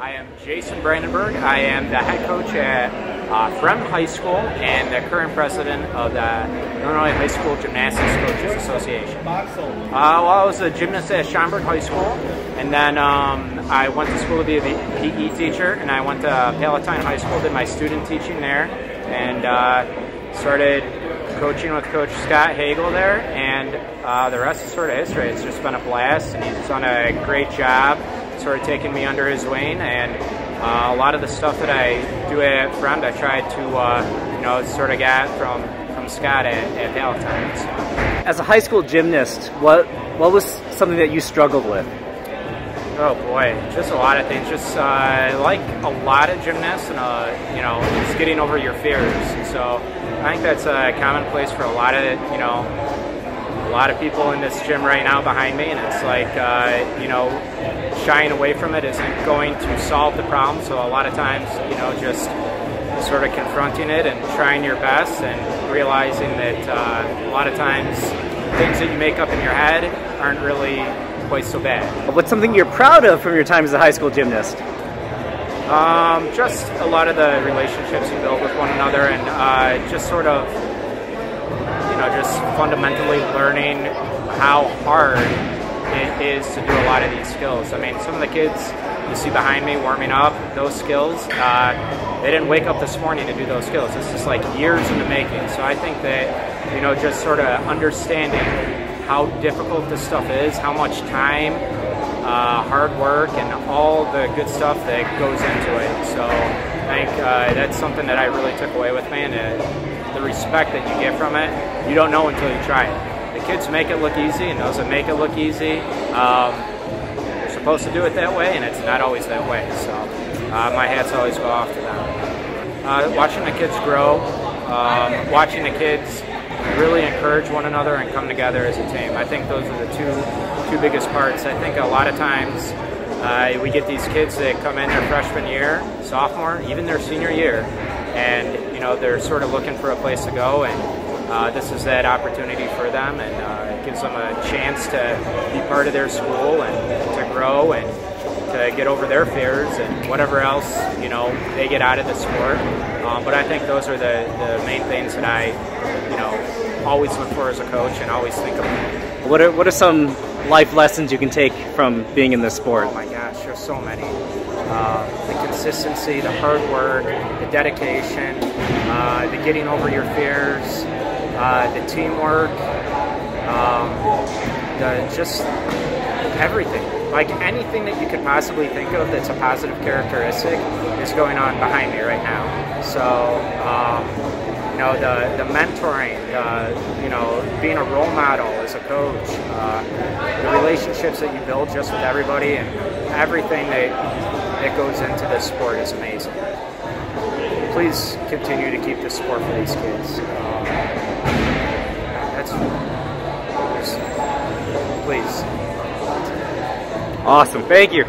I am Jason Brandenburg. I am the head coach at uh, Fremd High School and the current president of the Illinois High School Gymnastics Coaches Association. Uh, well, I was a gymnast at Schaumburg High School, and then um, I went to school to be a PE teacher, and I went to Palatine High School, did my student teaching there, and uh, started coaching with Coach Scott Hagel there, and uh, the rest is sort of history. It's just been a blast, and he's done a great job sort of taking me under his wing, and uh, a lot of the stuff that I do at Fremd, I tried to, uh, you know, sort of get from, from Scott at, at Palatine. So. As a high school gymnast, what, what was something that you struggled with? Oh boy, just a lot of things. Just uh, like a lot of gymnasts, and uh, you know, just getting over your fears. So I think that's a commonplace for a lot of you know, lot of people in this gym right now behind me, and it's like uh, you know, shying away from it isn't going to solve the problem. So a lot of times, you know, just sort of confronting it and trying your best, and realizing that uh, a lot of times things that you make up in your head aren't really quite so bad. What's something you're proud of from your time as a high school gymnast? Um, just a lot of the relationships you build with one another and uh, just sort of, just fundamentally learning how hard it is to do a lot of these skills. I mean, some of the kids you see behind me warming up, those skills, uh, they didn't wake up this morning to do those skills. This is like years in the making. So I think that, you know, just sort of understanding how difficult this stuff is, how much time, uh, hard work, and all the good stuff that goes into it. So I think uh, that's something that I really took away with me, and uh, the respect that you get from it, you don't know until you try it. The kids make it look easy, and those that make it look easy, um, are supposed to do it that way, and it's not always that way. So uh, my hats always go off to them. Uh, watching the kids grow, um, watching the kids really encourage one another and come together as a team. I think those are the two two biggest parts. I think a lot of times uh, we get these kids that come in their freshman year, sophomore, even their senior year, and you know they're sort of looking for a place to go, and uh, this is that opportunity for them, and uh, it gives them a chance to be part of their school and to grow and to get over their fears and whatever else you know they get out of the sport. Um, but I think those are the, the main things that I you know always look for as a coach and always think of. What are what are some life lessons you can take from being in this sport? Oh my gosh, there's so many. Uh, the consistency, the hard work, the dedication, uh, the getting over your fears, uh, the teamwork, um, the just everything. Like anything that you could possibly think of that's a positive characteristic is going on behind me right now. So, um, you know, the, the mentoring, you know, being a role model as a coach, uh, the relationships that you build just with everybody and everything that, that goes into this sport is amazing. Please continue to keep the sport for these kids. Um, that's, please. Awesome. Thank you.